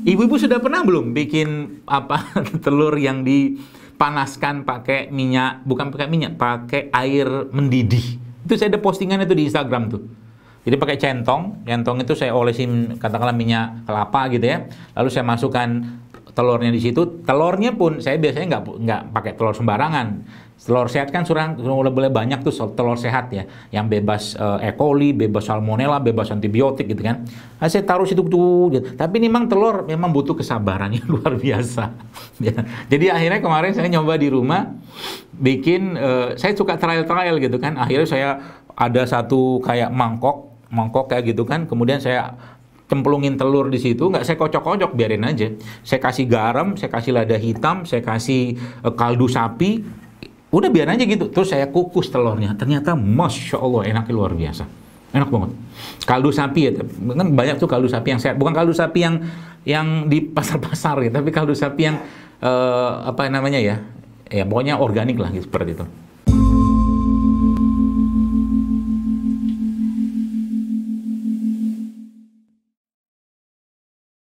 Ibu-ibu sudah pernah belum bikin apa telur yang dipanaskan pakai minyak, bukan pakai minyak, pakai air mendidih. Itu saya ada postingan itu di Instagram tuh. Jadi pakai centong, centong itu saya olesin katakanlah minyak kelapa gitu ya. Lalu saya masukkan telurnya di situ. Telurnya pun saya biasanya nggak nggak pakai telur sembarangan. Telur sehat kan surang boleh boleh banyak tuh telur sehat ya, yang bebas uh, E. coli, bebas salmonella, bebas antibiotik gitu kan. Nah, saya taruh situ tuh, gitu. tapi memang telur memang butuh kesabaran yang luar biasa. ya. Jadi akhirnya kemarin saya nyoba di rumah bikin, uh, saya suka trial-trial gitu kan. Akhirnya saya ada satu kayak mangkok, mangkok kayak gitu kan. Kemudian saya cemplungin telur di situ, nggak saya kocok-kocok, biarin aja. Saya kasih garam, saya kasih lada hitam, saya kasih uh, kaldu sapi, Udah biar aja gitu. Terus saya kukus telurnya. Ternyata Masya Allah enaknya luar biasa. Enak banget. Kaldu sapi ya. Kan banyak tuh kaldu sapi yang sehat. Bukan kaldu sapi yang yang di pasar-pasar ya. Tapi kaldu sapi yang uh, apa namanya ya. Ya pokoknya organik lah gitu, seperti itu.